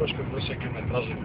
Başkanı'na çekilmek lazım.